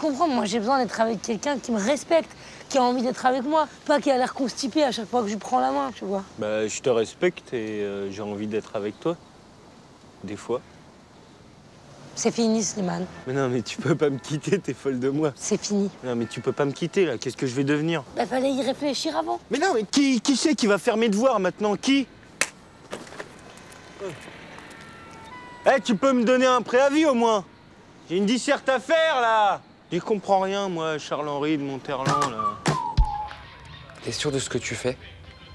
comprends, moi j'ai besoin d'être avec quelqu'un qui me respecte, qui a envie d'être avec moi, pas qui a l'air constipé à chaque fois que je lui prends la main, tu vois. Bah, je te respecte et euh, j'ai envie d'être avec toi. Des fois. C'est fini, Slimane. Mais non, mais tu peux pas me quitter, t'es folle de moi. C'est fini. Non, mais tu peux pas me quitter là, qu'est-ce que je vais devenir? Bah fallait y réfléchir avant. Mais non, mais qui, qui c'est qui va faire mes devoirs maintenant? Qui? Eh, tu peux me donner un préavis au moins J'ai une disserte à faire là J'y comprends rien, moi, Charles-Henri de Monterland là. T'es sûr de ce que tu fais?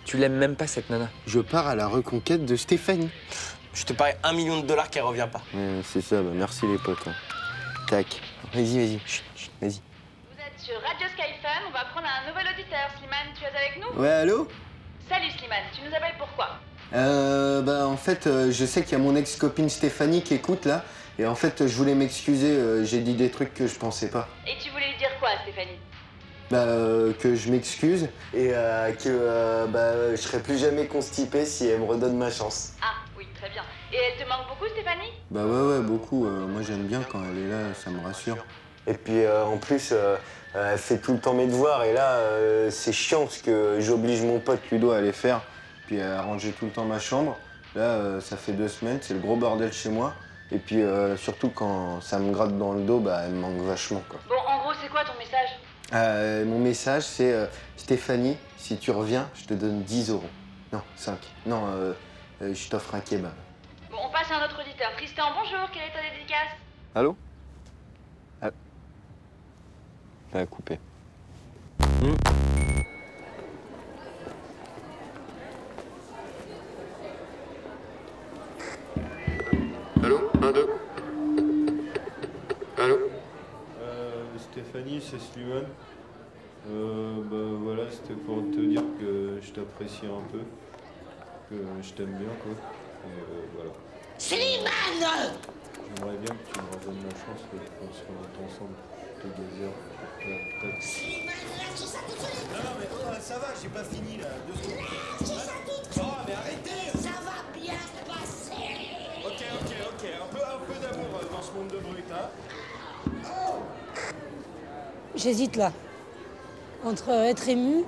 Tu l'aimes même pas cette nana? Je pars à la reconquête de Stéphanie. Je te parie un million de dollars qu'elle revient pas. Ouais, c'est ça, bah merci les potes. hein. Tac. Vas-y, vas-y. Chut, chut, vas-y. Vous êtes sur Radio Skyfun, on va prendre un nouvel auditeur. Slimane, tu es avec nous? Ouais, allô? Salut Slimane, tu nous appelles pourquoi? Euh, bah en fait, euh, je sais qu'il y a mon ex-copine Stéphanie qui écoute là. Et en fait, je voulais m'excuser, euh, j'ai dit des trucs que je pensais pas. Et tu voulais lui dire quoi, Stéphanie? Bah, euh, que je m'excuse et que bah, je serai plus jamais constipé si elle me redonne ma chance. Ah, oui, très bien. Et elle te manque beaucoup, Stéphanie? Bah ouais, ouais, beaucoup. moi, j'aime bien quand elle est là, ça me rassure. Et puis, euh, en plus, euh, euh, elle fait tout le temps mes devoirs. Et là, c'est chiant parce que j'oblige mon pote Ludo à les faire. Puis à ranger tout le temps ma chambre. Là, euh, ça fait deux semaines, c'est le gros bordel chez moi. Et puis, euh, surtout quand ça me gratte dans le dos, bah, elle me manque vachement, quoi. Bon, en gros, c'est quoi ton message? Euh, mon message, c'est euh, Stéphanie, si tu reviens, je te donne 10 euros. Non, 5. Non, euh, euh, je t'offre un kebab. Bon, on passe à un autre auditeur. Tristan, bonjour, quelle est ta dédicace? Allô? Ah. Ah, coupé. Allô Un, deux. Allô Euh, Stéphanie, c'est Slimane. Euh, bah voilà, c'était pour te dire que je t'apprécie un peu, que je t'aime bien quoi. Et euh, voilà. Slimane J'aimerais bien que tu me redonnes ma chance, que qu'on se remette ensemble toutes les heures. Ouais, peut-être. Non, non, mais oh, ça va, j'ai pas fini là. Deux secondes. J'hésite là. Entre être ému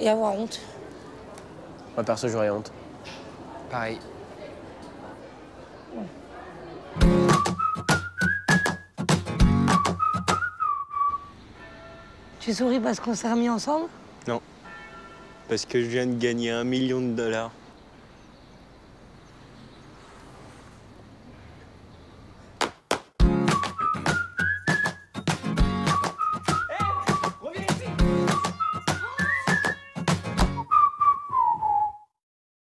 et avoir honte. Moi perso j'aurais honte. Pareil. Tu souris parce qu'on s'est remis ensemble? Non. Parce que je viens de gagner un million de dollars.